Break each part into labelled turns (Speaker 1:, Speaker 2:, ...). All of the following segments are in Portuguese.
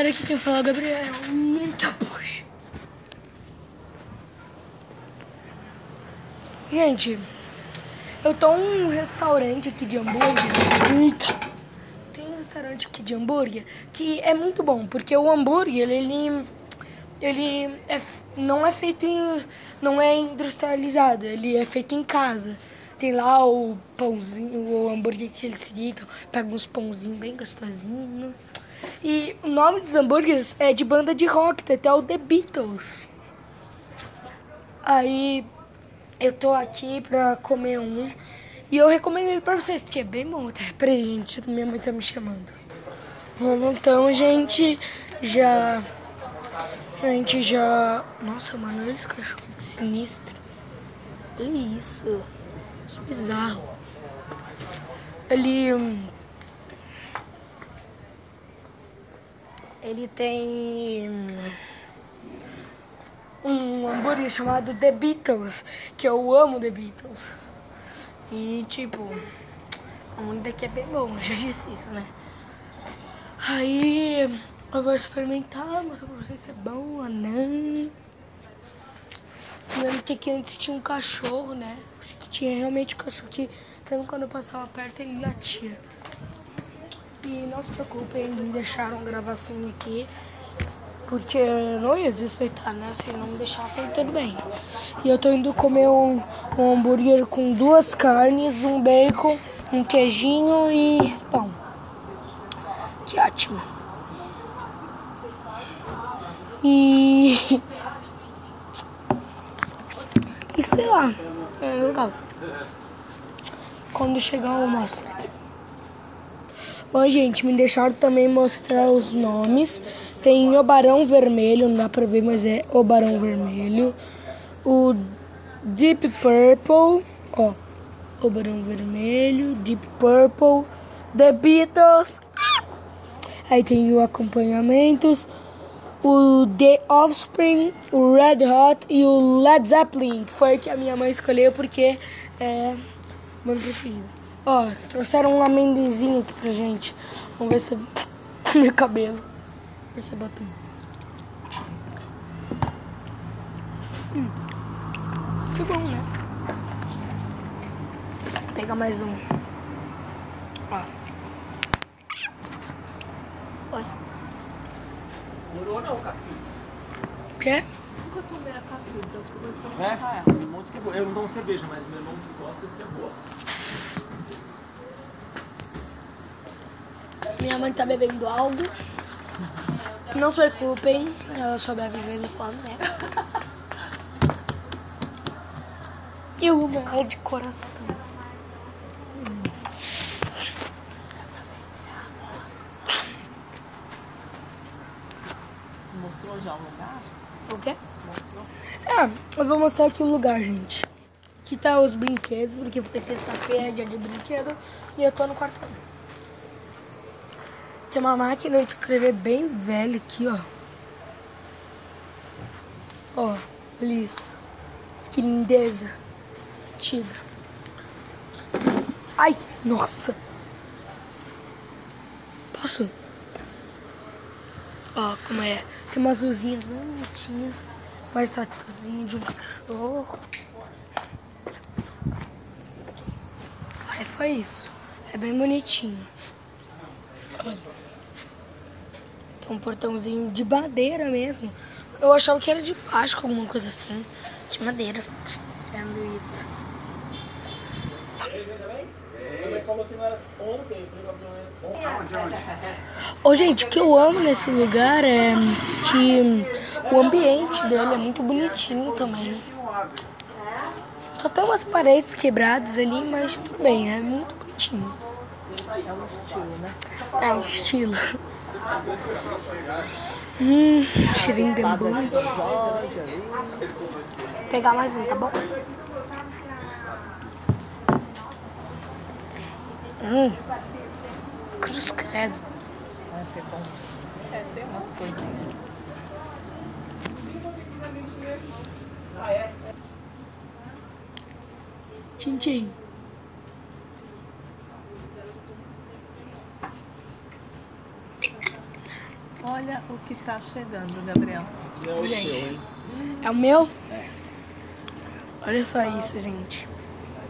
Speaker 1: galera, aqui quem fala é o Gabriel. Eita, poxa. Gente, eu tô num restaurante aqui de hambúrguer. Eita! Tem um restaurante aqui de hambúrguer que é muito bom, porque o hambúrguer, ele. Ele é, não é feito em. não é industrializado, ele é feito em casa. Tem lá o pãozinho, o hambúrguer que eles fritam, pega uns pãozinhos bem gostosinhos. E o nome dos hambúrgueres é de banda de rock, tem até o The Beatles. Aí eu tô aqui pra comer um. E eu recomendo ele pra vocês, porque é bem bom até. Peraí, gente, minha mãe tá me chamando. Bom, então, gente, já... A gente já... Nossa, mano, olha esse cachorro que sinistro. Olha isso. Que bizarro. Ele... hum, Ele tem um hambúrguer chamado The Beatles, que eu amo The Beatles. E tipo, o mundo daqui é bem bom, já disse isso, né? Aí eu vou experimentar, mostrar pra vocês se é bom ou não. Lembro que aqui antes tinha um cachorro, né? Tinha realmente um cachorro que sempre quando eu passava perto ele latia. E não se preocupem, me deixaram gravar assim aqui. Porque eu não ia desrespeitar, né? Se não me deixassem, tudo bem. E eu tô indo comer um, um hambúrguer com duas carnes, um bacon, um queijinho e pão. Que ótimo. E. E sei lá, é legal. Quando chegar eu mostro. Bom, gente, me deixaram também mostrar os nomes. Tem o Barão Vermelho, não dá pra ver, mas é o Barão Vermelho. O Deep Purple, ó. O Barão Vermelho, Deep Purple, The Beatles. Aí tem o acompanhamentos. O The Offspring, o Red Hot e o Led Zeppelin, que foi o que a minha mãe escolheu porque é o meu preferido. Ó, trouxeram um amendoinzinho aqui pra gente. Vamos ver se meu cabelo. Ver se eu. Hum. Que bom, né? Vou pegar mais um. Ó.
Speaker 2: Morou não, Cacildes.
Speaker 1: Quer?
Speaker 3: Nunca tomei a caçuda, eu vou
Speaker 2: É?
Speaker 3: experimentar ela.
Speaker 2: Tem um monte que é boa. Eu não tomo cerveja, mas meu irmão que gosta, esse que é boa.
Speaker 1: Minha mãe tá bebendo algo. Não se preocupem, ela só bebe de vez em quando, né? E uma é de coração.
Speaker 3: O lugar?
Speaker 1: O quê? É, eu vou mostrar aqui o lugar, gente. Aqui tá os brinquedos, porque foi sexta-feira, dia de brinquedo, e eu tô no quarto. Tem uma máquina de escrever bem velha aqui, ó. Ó, olha isso. Que lindeza. Antiga. Ai, nossa. Posso? Ó, como é. Tem umas luzinhas bonitinhas. Uma estatuzinha de um cachorro. Aí foi isso. É bem bonitinho. Tem um portãozinho de madeira mesmo. Eu achava que era de plástico, alguma coisa assim. De madeira. É bonito.
Speaker 2: Ele falou que não era ontem, provavelmente.
Speaker 1: Ô, gente, o que eu amo nesse lugar é que o ambiente dele é muito bonitinho também. Só tem umas paredes quebradas ali, mas tudo bem, é muito bonitinho.
Speaker 3: É um estilo, né?
Speaker 1: É um estilo. Hum, cheirinho de. Vou pegar mais um, tá bom? Hum. Cruz credo.
Speaker 3: Vai ser bom. É, tem umas coisinhas.
Speaker 1: Tchim, tchim.
Speaker 3: Olha o que tá chegando, Gabriel.
Speaker 2: Não é o
Speaker 1: Gente.
Speaker 2: seu, hein?
Speaker 1: É o meu? Olha só isso, gente.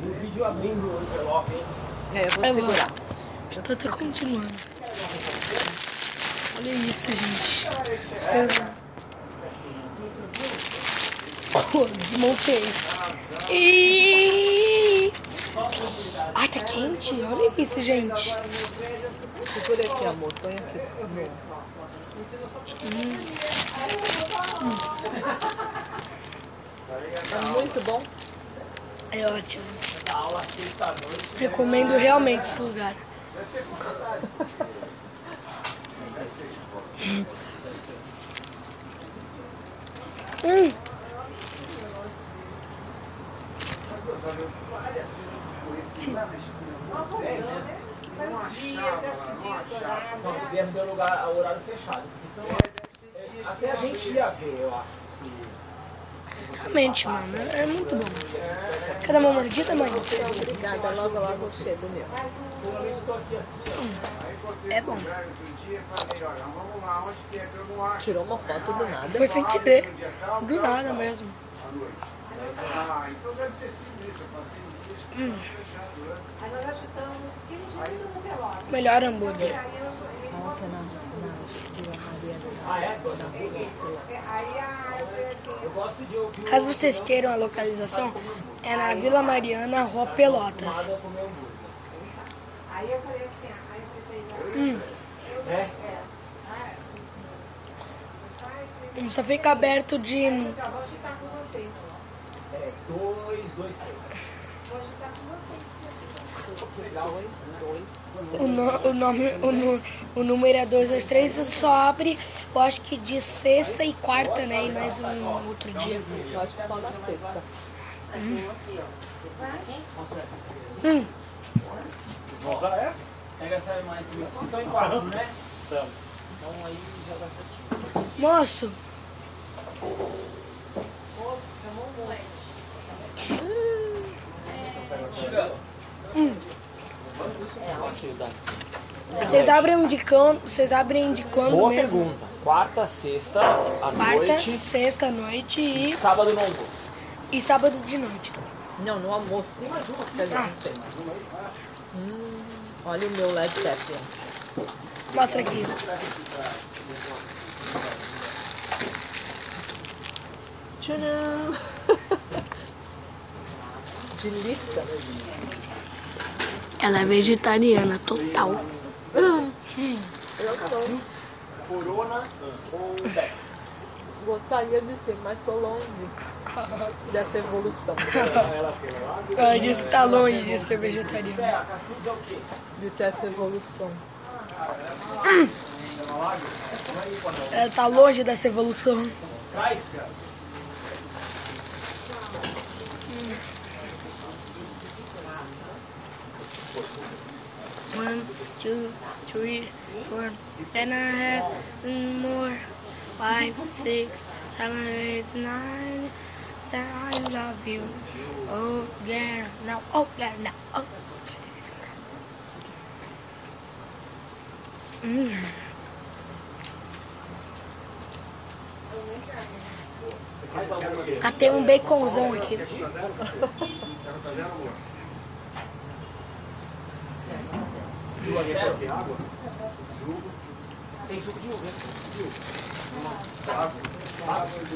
Speaker 2: No vídeo abrindo o envelope, hein?
Speaker 3: É, eu vou
Speaker 1: vou.
Speaker 3: segurar.
Speaker 1: Tô até continuando. Olha isso, gente. Oh, desmontei. E... Ai, tá quente. Olha isso, gente.
Speaker 3: Segura aqui, amor. Põe aqui. amor. É muito bom.
Speaker 1: É ótimo. Recomendo realmente esse lugar. Hum.
Speaker 2: Não, devia ser o lugar, o horário fechado. Porque senão, é, até a gente ia ver, eu acho. Se...
Speaker 1: Realmente, mano, é muito bom. Dar uma mordida, mãe?
Speaker 3: Obrigada. Logo, logo chego meu.
Speaker 2: Assim.
Speaker 1: É bom.
Speaker 3: Tirou uma foto do nada.
Speaker 1: Foi sem querer. Do nada mesmo. Hum. Melhor hambúrguer.
Speaker 2: Ah, é? Gosto de hambúrguer? Eu gosto de ouvir
Speaker 1: Caso vocês queiram a localização, é na Vila Mariana, Rua Pelotas. Hum.
Speaker 2: É?
Speaker 1: Ele só fica aberto de.
Speaker 2: É, dois, dois, três.
Speaker 1: O, no- o nome, o, nu- o número é 223 e só abre, eu acho que de sexta e quarta, né? E mais um outro dia.
Speaker 3: Eu acho que só na sexta.
Speaker 1: Hum.
Speaker 4: Vão usar essas?
Speaker 2: Pega essa mais. Vocês são em quatro, né? Estamos. Então aí já dá certinho.
Speaker 1: Moço,
Speaker 2: Tira.
Speaker 1: vocês abrem de quando, vocês abrem de quando
Speaker 2: Boa
Speaker 1: mesmo?
Speaker 2: pergunta. Quarta, sexta, à
Speaker 1: Quarta,
Speaker 2: noite.
Speaker 1: sexta, noite e,
Speaker 2: Sábado não vou.
Speaker 1: e sábado de noite. também.
Speaker 3: Não, no almoço. Tem mais uma que a gente
Speaker 1: Ah.
Speaker 3: não tem. Hum, olha o meu Led Zeppelin.
Speaker 1: Mostra aqui.
Speaker 3: Tcharam! De lista.
Speaker 1: Ela é vegetariana total.
Speaker 2: Corona ou Dex?
Speaker 3: Gostaria de ser, mas tô longe dessa evolução.
Speaker 1: Ela disse que tá longe de ser vegetariana.
Speaker 2: A Cacildes o quê?
Speaker 3: De ter essa evolução.
Speaker 1: Ela tá longe dessa evolução. One, two, three, four. Then I have more. Five, six, seven, eight, nine. Then I love you. Oh yeah, now, oh yeah, now, oh. Mm. Catei um baconzão aqui.
Speaker 2: Duas zero. Tem suco de uva, né?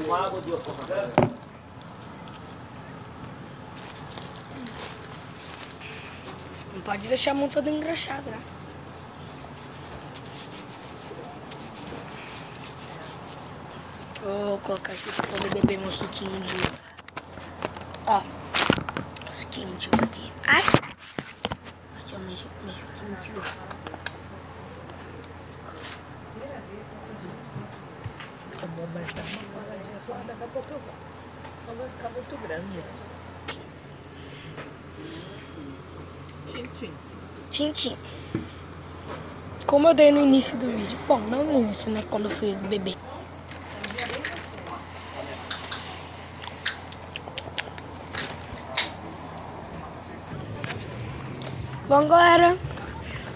Speaker 2: Uma água, duas coca zero.
Speaker 1: Não pode deixar a mão toda engraxada, né? Vou colocar aqui pra poder beber meu suquinho de uva. Ó, suquinho de uva aqui. Ai! Eu com meu suquinho de uva.
Speaker 3: Tá bom, mas dá uma paradinha só, daqui a pouco eu vou. Não vai ficar muito grande. Tchim, tchim.
Speaker 1: Tintim. Como eu dei no início do vídeo. Bom, não no início, né? Quando eu fui beber. Bom, galera.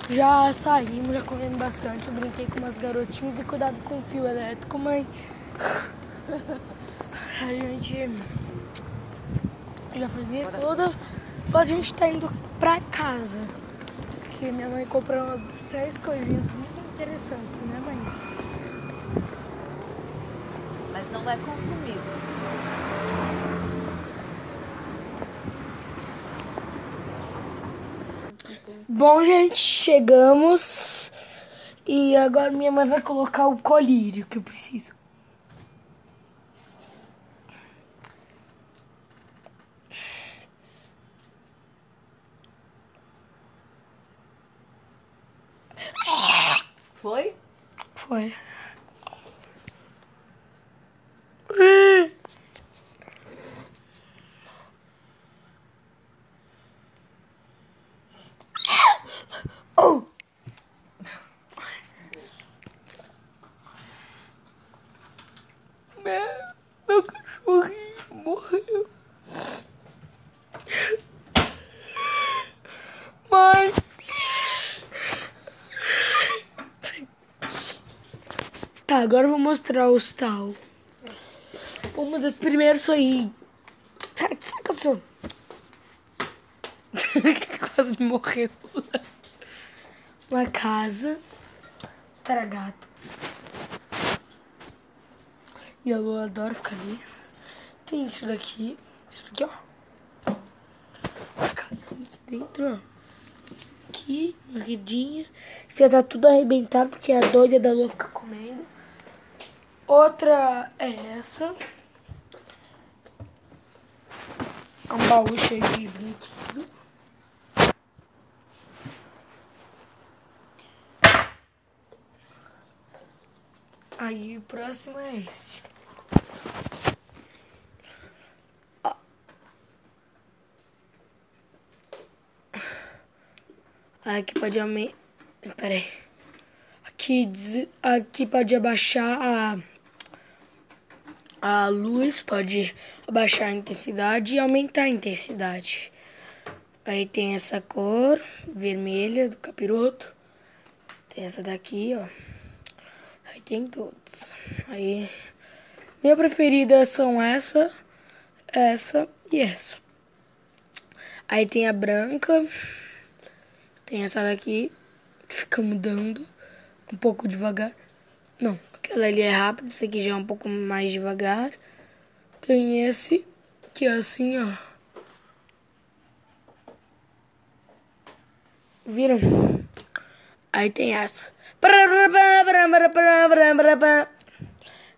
Speaker 1: Já saímos, já comemos bastante. Eu brinquei com umas garotinhas e cuidado com o fio elétrico, mãe. A gente já fazia tudo. Agora a gente tá indo pra casa. Que minha mãe comprou três coisinhas muito interessantes, né, mãe?
Speaker 3: Mas não vai consumir.
Speaker 1: Bom, gente, chegamos. E agora minha mãe vai colocar o colírio que eu preciso.
Speaker 3: Foi?
Speaker 1: Foi. Oh! Meu, meu cachorrinho morreu. Mãe! Tá, agora eu vou mostrar os tal. Uma das primeiras foi. O que aconteceu? Quase morreu. Uma casa para gato. E a Lua adora ficar ali. Tem isso daqui. Isso aqui, ó. A casa aqui dentro, ó. Aqui, uma redinha. Isso já tá tudo arrebentado porque a doida da Lua fica comendo. Outra é essa. É um baú cheio de brinquedo. Aí o próximo é esse. Aqui pode aumentar. Pera. Aqui, aqui pode abaixar a, a luz, pode abaixar a intensidade e aumentar a intensidade. Aí tem essa cor vermelha do capiroto. Tem essa daqui, ó. Aí tem todos. Aí minha preferida são essa, essa e essa. Aí tem a branca. Tem essa daqui que fica mudando um pouco devagar. Não, aquela ali é rápida, esse aqui já é um pouco mais devagar. Tem esse que é assim, ó. Viram? Aí tem essa.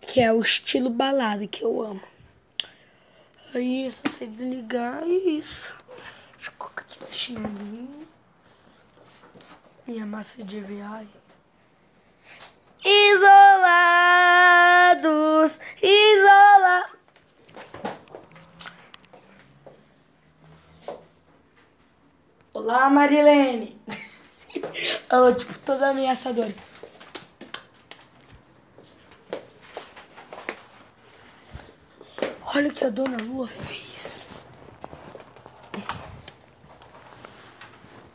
Speaker 1: Que é o estilo balada que eu amo. Aí é só você desligar e isso. Deixa eu colocar aqui meu chinelinho. Minha massa de EVA. Isolados, isolados. Olá, Marilene. Ela, tipo, toda ameaçadora. Olha o que a dona Lua fez.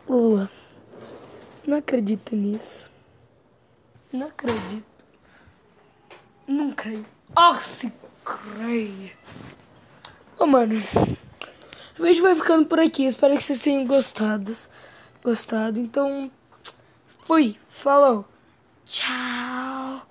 Speaker 1: Lua, não acredito nisso. Não acredito. Não creio. Ah, se creia. Ô, mano. O vídeo vai ficando por aqui. Espero que vocês tenham gostado. Gostado. Então, fui. Falou. Tchau.